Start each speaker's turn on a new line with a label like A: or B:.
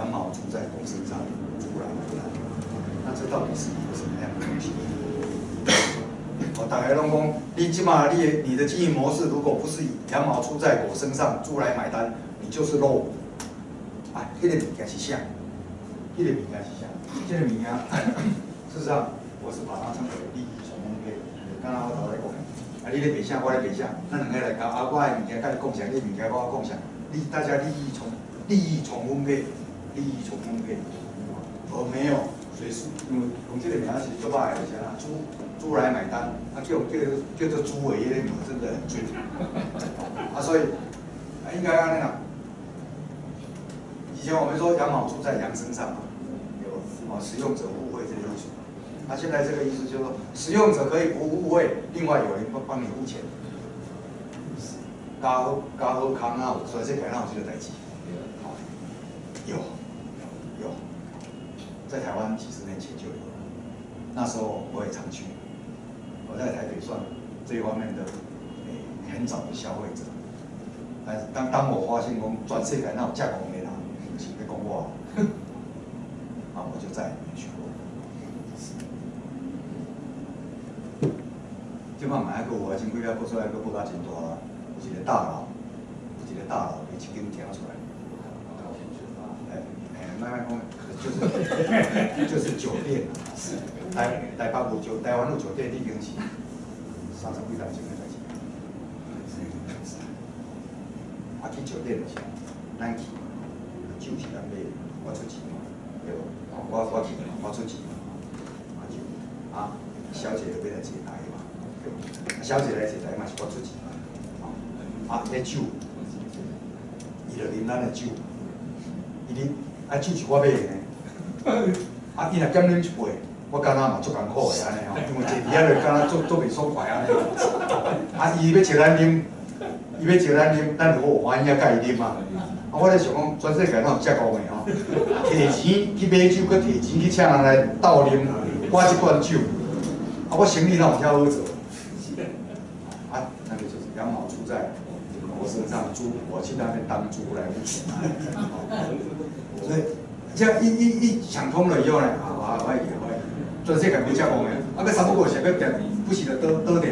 A: 羊毛出在狗身上，猪来买单。那这到底是一个什么样的东西？我大概拢讲，你起码你你的经营模式，如果不是以羊毛出在狗身上，猪来买单，你就是漏。啊，这个物件是啥？这个物件是啥？这个物件，事实上，我是把它称为利益从分配。刚刚我头来讲，啊，你咧卖啥，我咧卖啥，咱两个来讲，啊，我的物件甲你共享，你物件我共享，利大家利益从利益从分配，利益从分配，而没有随时，因为用这个名是做歹的，啥猪猪来买单，啊叫叫叫做猪尾耶，真的很准，啊，所以啊应该安尼啦。以前我们说羊毛出在羊身上嘛，有啊使用者误会这个意思。那现在这个意思就是说，使用者可以不误会，另外有人帮帮你付钱。加好加好康啊，所以这个让我这个代志。好，有有，在台湾几十年前就有了，那时候我也常去，我在台北算这一方面的诶很早的消费者。但是当当我发现讲全世界那有价公的啦。别讲我，啊，我就再也没去过。即摆买一个外景几啊，不出来个不加真大，有一个大佬，有一个大楼，伊一间停出来。哎哎，慢慢讲，就是就是酒店，是台台北有酒，台湾有酒店已经是三十几年前的代志。啊，去酒店的时候，咱去。酒是咱买，我出钱嘛，对不？我我去，我出钱嘛，啊就啊，小姐就要来接待嘛，小姐来接待嘛是我出钱嘛，啊，迄酒，伊就啉咱的酒，伊啉啊酒是我买的，啊伊若减啉一杯，我干那嘛足艰苦的安尼吼，因为坐伫遐就干那足足袂爽快安尼，啊伊要请咱啉，伊要请咱啉，咱就好欢喜啊，甲伊啉嘛。啊！我咧想讲，全世界哪有遮高的吼，摕钱去买酒，佮摕钱去请人来倒啉，我一罐酒，啊！我生理哪有遐好做。啊，那个就是羊毛出在我身上，猪我去那边当猪来付钱。所以，这样一一一想通了以后呢，啊，我我我全世界没遮高的，啊，佮三不五时要点，不时就倒倒掉。